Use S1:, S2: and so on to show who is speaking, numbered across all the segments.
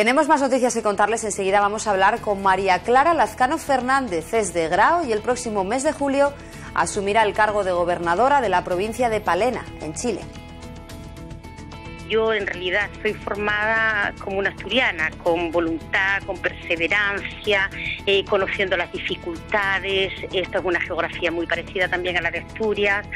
S1: Tenemos más noticias que contarles. Enseguida vamos a hablar con María Clara Lazcano Fernández, es de Grao y el próximo mes de julio asumirá el cargo de gobernadora de la provincia de Palena, en Chile.
S2: Yo en realidad soy formada como una asturiana, con voluntad, con perseverancia, eh, conociendo las dificultades. Esta es una geografía muy parecida también a la de Asturias.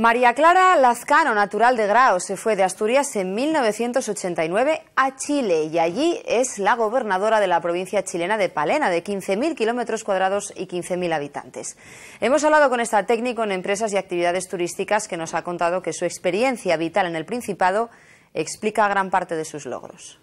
S1: María Clara Lazcano, natural de Grao, se fue de Asturias en 1989 a Chile y allí es la gobernadora de la provincia chilena de Palena, de 15.000 kilómetros cuadrados y 15.000 habitantes. Hemos hablado con esta técnico en empresas y actividades turísticas que nos ha contado que su experiencia vital en el Principado explica gran parte de sus logros.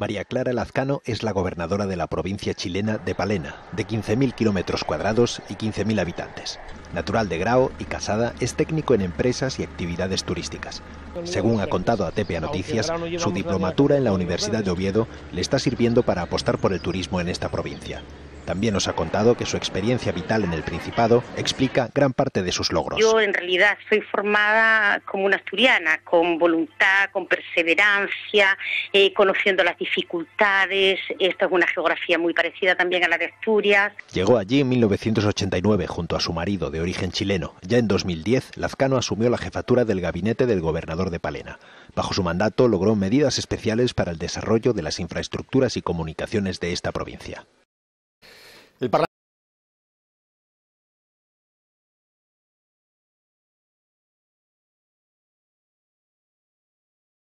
S3: María Clara Lazcano es la gobernadora de la provincia chilena de Palena, de 15.000 kilómetros cuadrados y 15.000 habitantes. Natural de Grao y casada, es técnico en empresas y actividades turísticas. Según ha contado a TPA Noticias, su diplomatura en la Universidad de Oviedo le está sirviendo para apostar por el turismo en esta provincia. También nos ha contado que su experiencia vital en el Principado explica gran parte de sus logros.
S2: Yo en realidad soy formada como una asturiana, con voluntad, con perseverancia, eh, conociendo las dificultades. Esta es una geografía muy parecida también a la de Asturias.
S3: Llegó allí en 1989 junto a su marido de origen chileno. Ya en 2010, Lazcano asumió la jefatura del gabinete del gobernador de Palena. Bajo su mandato logró medidas especiales para el desarrollo de las infraestructuras y comunicaciones de esta provincia.
S4: El Parlamento